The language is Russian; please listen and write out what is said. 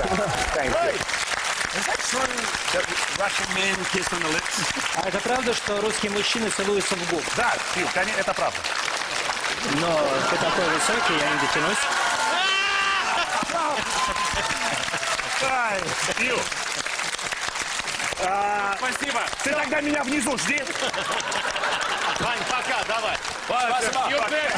Thank you. Is that true that Russian men kiss on the lips? А это правда, что русские мужчины целуются в губ? Да, Фил, конечно, это правда. Но ты такой высокий, я не дотянусь. Ай, Фил. А, Спасибо. Ты тогда меня внизу жди. Вань, пока, давай. Спасибо. Спасибо.